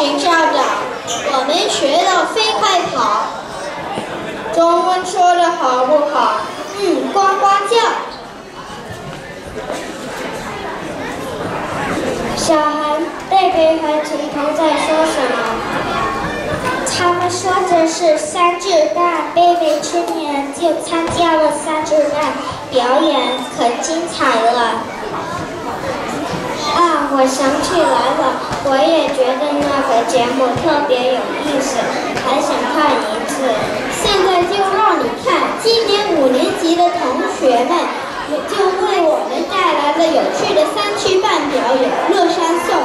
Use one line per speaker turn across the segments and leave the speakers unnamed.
巡校长，我们学了飞快跑。
中文说的好不好？
嗯，呱呱叫。
小孩、贝贝和婷彤在说什么？
他们说的是三字半。贝贝去年就参加了三字半表演，可精彩了。
啊，我想起来了，我也觉得那个节目特别有意思，还想看一次。
现在就让你看，今年五年级的同学们就为我们带来了有趣的三区半表演《乐山颂》。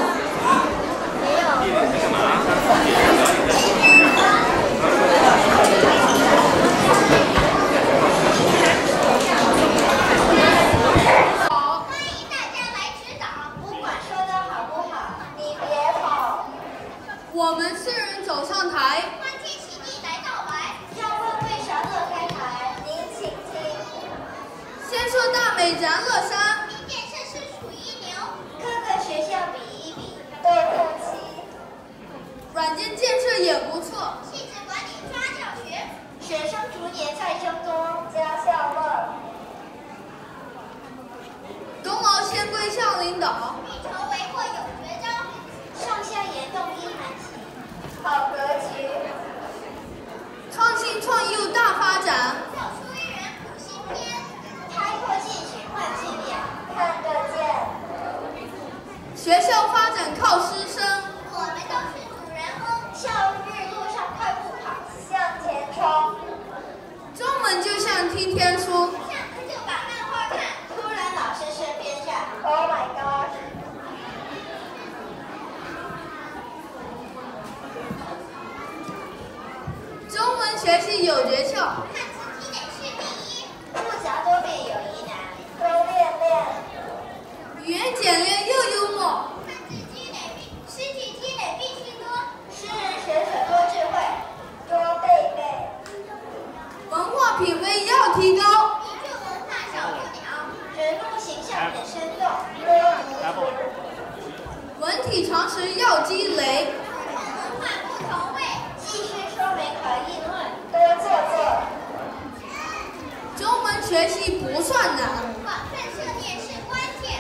我们四人走上台，
欢天喜地来到白。要问为啥乐开台？您请听。
先说大美咱乐山，
教人补新篇，
开拓进取换纪念，看得见。
学校发展靠师生，
我们都是主人翁。
校日路上快步跑，向前冲。
中文就像听天书，
下课就把漫画看，
突然老师身边站，Oh my god！
中文学习有诀窍，
学
习不算难，
广泛涉猎是关键。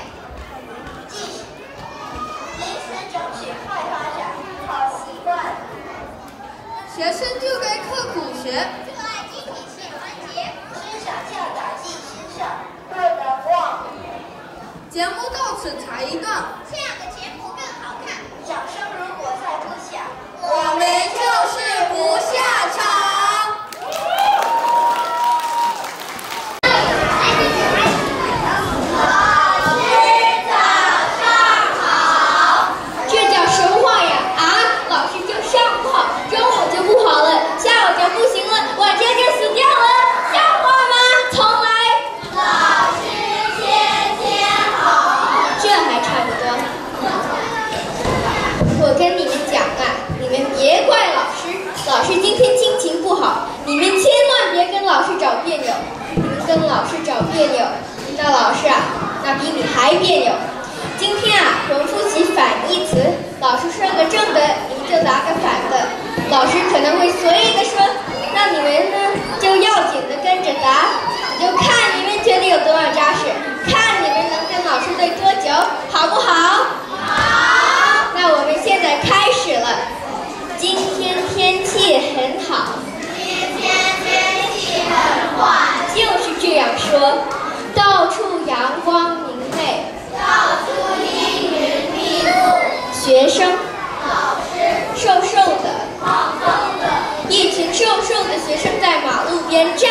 继续，零存整取快发展，好习惯。
学生就该刻苦学，
热爱集体性团结，
师长教导记心上，不能忘。
节目到此才一段，
下个节目
到处阳光明媚。到
处阴云密布。学生。老师瘦瘦的。胖胖的。一群瘦瘦的学生在马路边站。